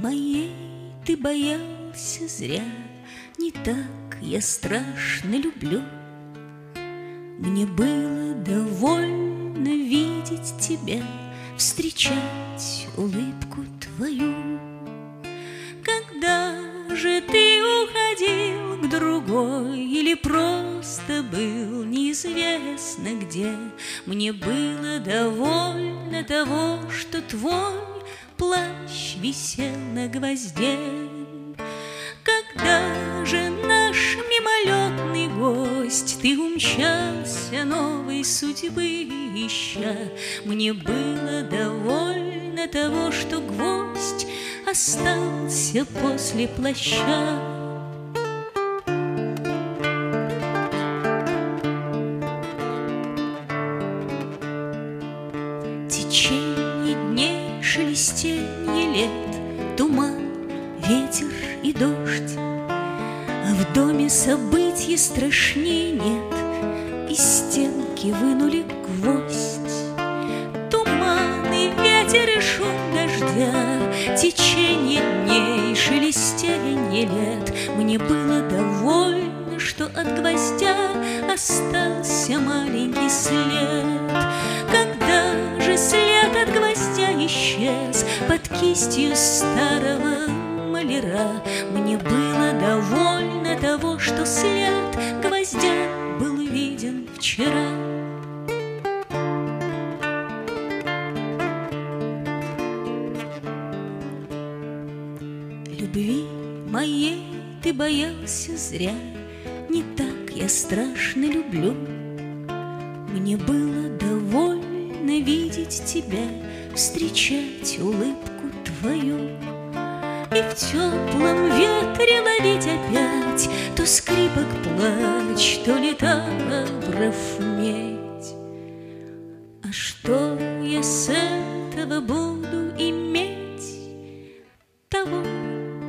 моей ты боялся зря, Не так я страшно люблю. Мне было довольно видеть тебя, Встречать улыбку твою. Когда же ты уходил к другой Или просто был неизвестно где, Мне было довольно того, что твой плащ висел на гвозде. Когда же наш мимолетный гость, Ты умчался новой судьбы ища, Мне было довольно того, что гвоздь Остался после плаща. Шелестенье лет, Туман, ветер и дождь. В доме событий страшней нет, Из стенки вынули гвоздь. Туман и ветер и шум дождя, Течение дней, шелестенье лет, Мне было довольно, что от гвоздя Остался маленький след. Кистью старого маляра, Мне было довольно того, что след гвоздя Был виден вчера. Любви моей ты боялся зря, Не так я страшно люблю. Мне было довольно видеть тебя, Встречать улыбку твою. И в теплом ветре ловить опять То скрипок плач, то литавров медь. А что я с этого буду иметь, Того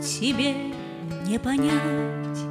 тебе не понять.